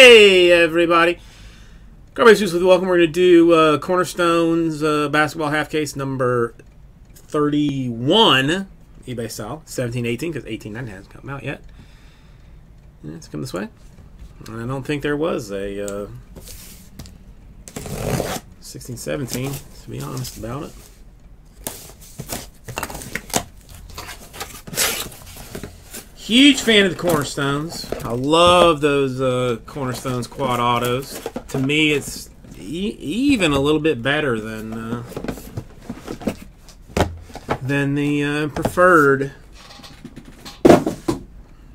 Hey, everybody. Garbage Juice with welcome. We're going to do uh, Cornerstones uh, basketball half case number 31, eBay style, 1718, because 1890 hasn't come out yet. Yeah, it's come this way. I don't think there was a uh, 1617, to be honest about it. Huge fan of the Cornerstones. I love those uh, Cornerstones quad autos. To me, it's e even a little bit better than uh, than the uh, preferred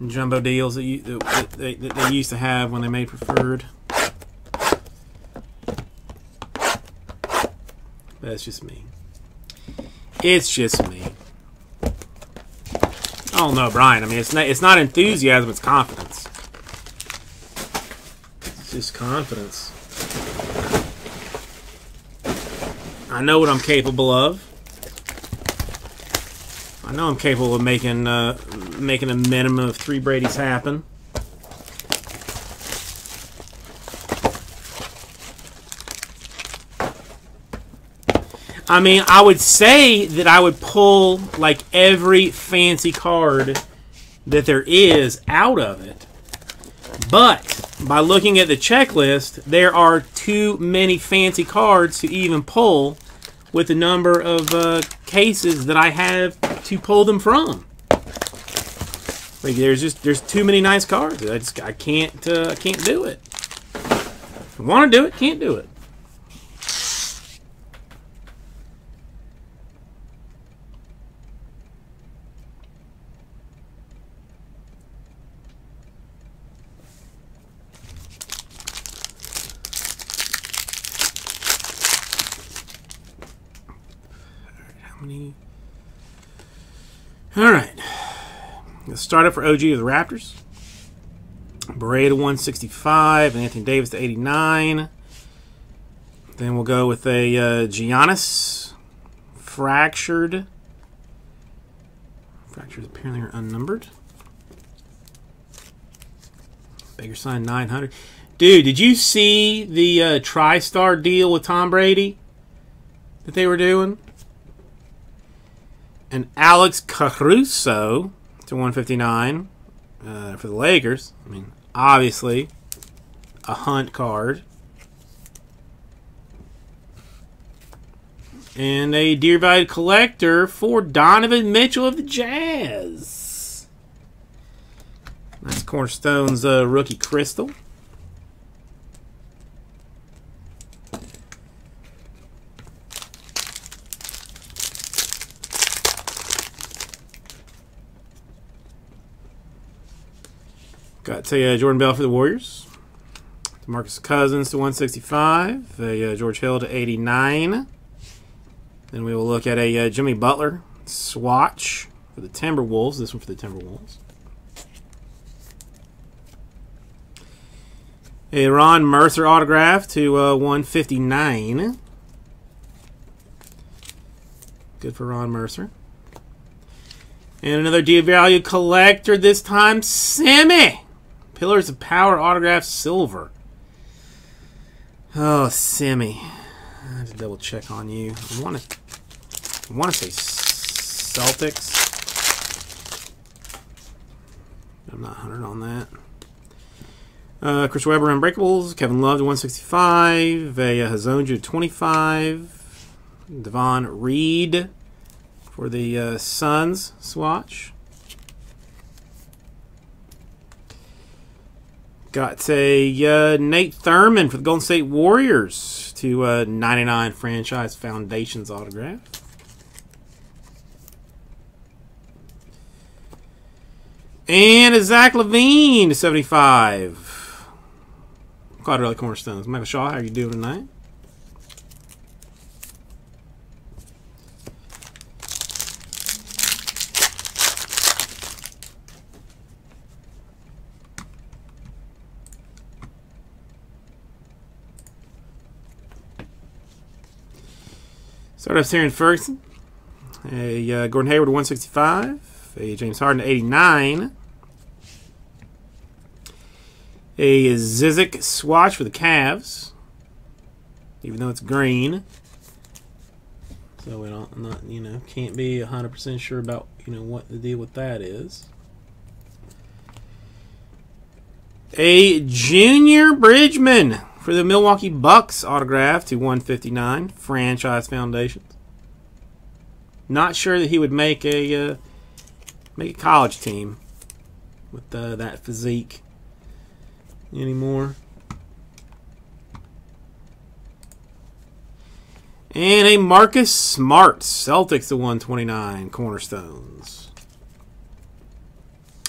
jumbo deals that, you, that, they, that they used to have when they made preferred. That's just me. It's just me. Oh know, Brian. I mean, it's not it's not enthusiasm; it's confidence. It's just confidence. I know what I'm capable of. I know I'm capable of making uh, making a minimum of three Brady's happen. I mean, I would say that I would pull like every fancy card that there is out of it. But by looking at the checklist, there are too many fancy cards to even pull with the number of uh, cases that I have to pull them from. Like there's just there's too many nice cards. I just I can't uh, I can't do it. Want to do it, can't do it. All right. Let's start up for OG of the Raptors. Beretta 165, and Anthony Davis to 89. Then we'll go with a uh, Giannis fractured. Fractures apparently are unnumbered. Bigger sign 900. Dude, did you see the uh, TriStar deal with Tom Brady that they were doing? And Alex Caruso to 159 uh, for the Lakers. I mean, obviously, a hunt card. And a Dear Value Collector for Donovan Mitchell of the Jazz. That's Cornerstone's uh, rookie crystal. Got a uh, Jordan Bell for the Warriors. Marcus Cousins to 165. A uh, George Hill to 89. Then we will look at a uh, Jimmy Butler swatch for the Timberwolves. This one for the Timberwolves. A Ron Mercer autograph to uh, 159. Good for Ron Mercer. And another D value collector, this time Semi. Pillars of Power autograph silver. Oh, Semi. I have to double check on you. I want to. I want to say Celtics. I'm not 100 on that. Uh, Chris Webber Unbreakables. Kevin Love to 165. A uh, Hezonja 25. Davon Reed for the uh, Suns swatch. Got a uh, Nate Thurmond for the Golden State Warriors to uh, 99 franchise foundations autograph. And a Zach LaVine to 75. Quite early cornerstones. Michael Shaw, how are you doing tonight? Start off Aaron Ferguson. A uh, Gordon Hayward 165. A James Harden 89. A Zizic swatch for the Cavs, even though it's green. So we don't, not, you know, can't be 100% sure about, you know, what the deal with that is. A Junior Bridgeman for the Milwaukee Bucks autograph to 159 franchise foundations. Not sure that he would make a uh, make a college team with uh, that physique anymore. And a Marcus Smart, Celtics to 129 cornerstones.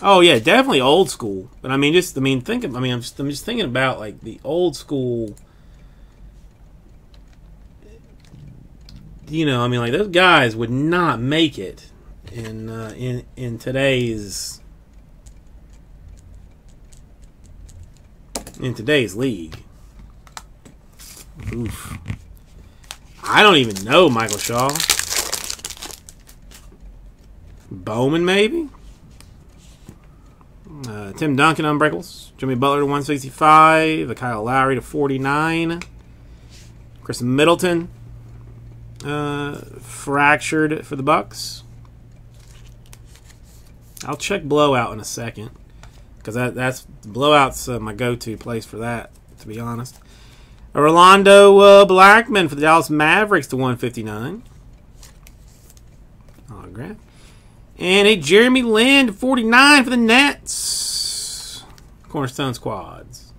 Oh yeah, definitely old school. But I mean, just I mean, think of, I mean, I'm just I'm just thinking about like the old school. You know, I mean, like those guys would not make it in uh, in in today's in today's league. Oof. I don't even know Michael Shaw. Bowman, maybe? Uh, Tim Duncan, Unbreakables. Jimmy Butler to 165. Kyle Lowry to 49. Khris Middleton. Uh, fractured for the Bucks. I'll check Blowout in a second. Because that, that's Blowout's uh, my go-to place for that, to be honest. A Rolando uh, Blackman for the Dallas Mavericks to 159. Autograph. And a Jeremy Lin 49 for the Nets. Cornerstone Squads.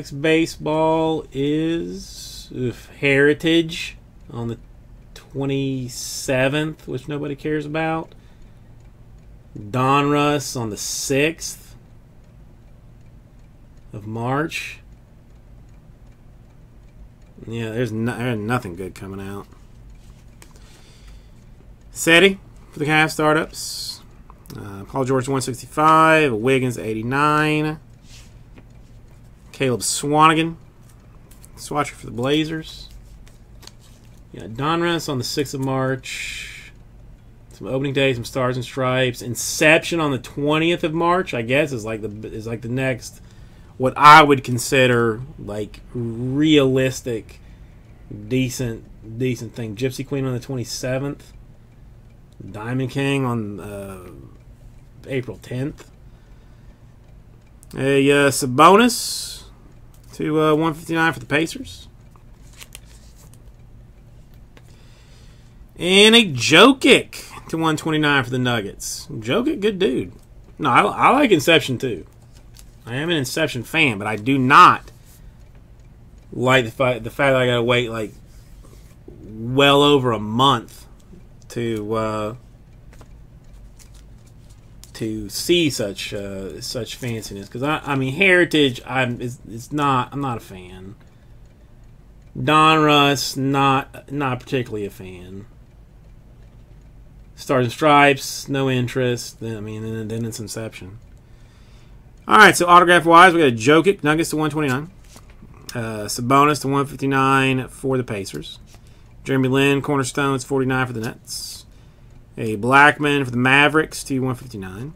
Next baseball is Heritage on the 27th, which nobody cares about. Donruss on the 6th of March. Yeah, there's, no, there's nothing good coming out. Cedi for the Cavs startups. Uh, Paul George 165, Wiggins 89. Caleb Swanigan, swatcher for the Blazers. Yeah, Donruss on the 6th of March. Some opening day, some stars and stripes. Inception on the 20th of March, I guess, is like the is like the next what I would consider like realistic decent decent thing. Gypsy Queen on the 27th. Diamond King on uh, April 10th. A uh, Sabonis to uh, 159 for the Pacers. And a Jokic to 129 for the Nuggets. Jokic, good dude. No, I, I like Inception too. I am an Inception fan, but I do not like the fact, the fact that I got to wait like well over a month to uh, to see such uh, such fanciness because I, I mean Heritage I'm it's, it's, not I'm not a fan. Donruss not not particularly a fan. Stars and Stripes no interest. Then I mean then, then it's Inception. All right, so autograph wise, we got a Jokic Nuggets to 129, uh, Sabonis to 159 for the Pacers, Jeremy Lin Cornerstones 49 for the Nets. A Blackman for the Mavericks to 159.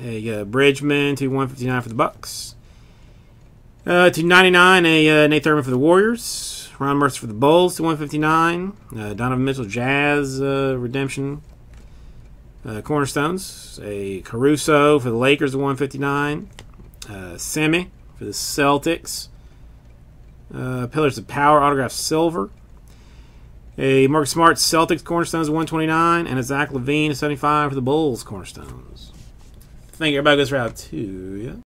A uh, Bridgeman to 159 for the Bucks. Uh, to 99, a uh, Nate Thurmond for the Warriors. Ron Mercer for the Bulls to 159. Uh, Donovan Mitchell Jazz uh, Redemption. Uh, cornerstones. A Caruso for the Lakers to 159. Uh, Semi for the Celtics. Pillars of Power autograph silver. A Marcus Smart Celtics Cornerstones 129, and a Zach LaVine 75 for the Bulls Cornerstones. I think everybody goes route two, yeah?